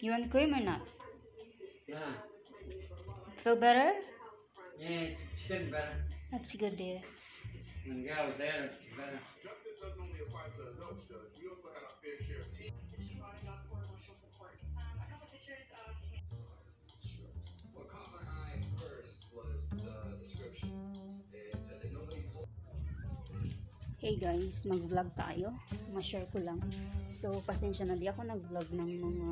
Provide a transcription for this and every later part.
You want cream or not? Yeah. Feel better? Yeah, it's getting better. That's a good deal. When the guy better. Justice doesn't only apply to adults, Judge. We also had a fair share of teens. Support. Um, a couple pictures of Hey guys, mag-vlog tayo. Ma-share ko lang. So, pasensya na di ako nag-vlog ng mga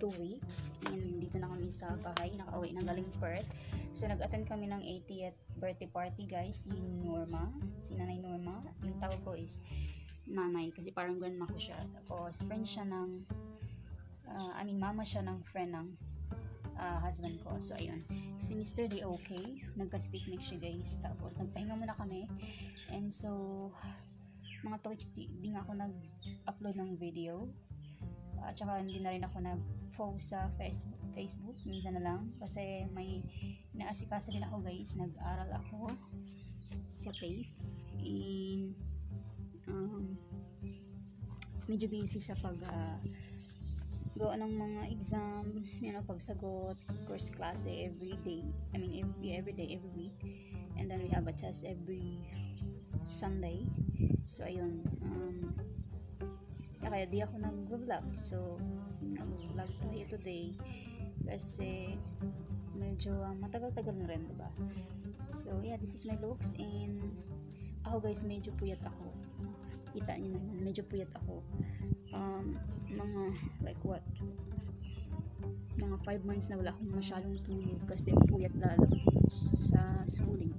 2 weeks. And dito na kami sa bahay. Nakauwi na galing Perth. So, nag-attend kami ng 80th birthday party guys. Si Norma. Si Nanay Norma. Yung tawag ko is Nanay. Kasi parang grandma ko siya. Tapos, friend siya ng ah, I mean, mama siya ng friend ng ah, husband ko. So, ayun. Si Mr. Day okay. Nagka-stick siya guys. Tapos, nagpahinga muna kami. And so, mga 2 weeks di, nga ako nag-upload ng video. At saka hindi na rin ako nag-post sa Facebook, Facebook. Minsan na lang. Kasi may naasikaso din ako guys. Nag-aral ako sa TAFE. And um, medyo busy sa pag ah, gawa ng mga exam, you know, pagsagot, course klase every day. I mean, every, every day, every week. And then we have a test every Sunday. So, ayun. Um, kaya di ako nag-vlog. So, nag-vlog tayo today. Kasi, medyo ah, matagal-tagal na rin, diba? So, yeah, this is my looks. And, ako guys, medyo puyat ako. Kita niyo naman, medyo puyat ako. Um, mga, like what? Mga 5 months na wala akong masyadong tulog kasi puyat lalo sa schooling.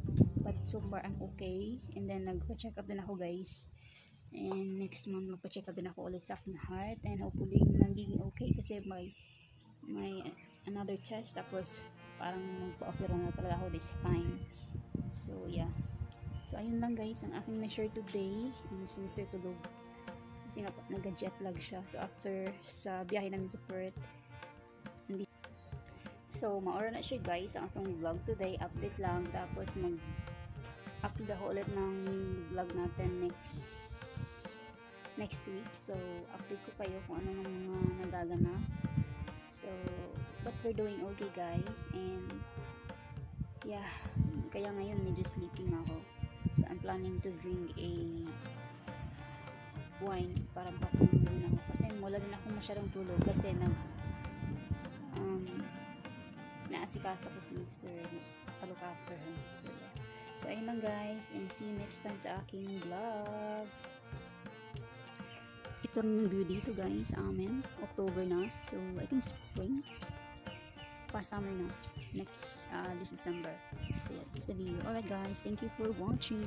But so far, I'm okay. And then, nagpa-check up din ako guys. And next month, magpa-check up din ako ulit sa aking heart. And hopefully, nagiging okay kasi may, may another test. Tapos, parang magpa-opera na talaga ako this time. So, yeah. So, ayun lang guys, ang aking na-share today. And si Mr. Tulog. Kasi nag- nag-jet lag siya. So, after sa biyahe namin sa Perth, So, maura na siya guys, ang akong vlog today. Update lang. Tapos, mag upload ako ulit ng vlog natin next next week. So, update ko kayo kung ano ng mga nagaganap. So, but we're doing okay guys. And, yeah, kaya ngayon medyo sleeping ako. So, I'm planning to drink a wine para patulogin ako. Kasi wala din ako masyadong tulog kasi nag um, naasikaso ko si Mr. Palukafter. So, lang guys. And see you next time sa aking vlog. Ito rin yung view dito guys amin. October na. So, I think spring. Pa summer na. Next, uh, this December. So, yeah, this is the video. Alright guys, thank you for watching.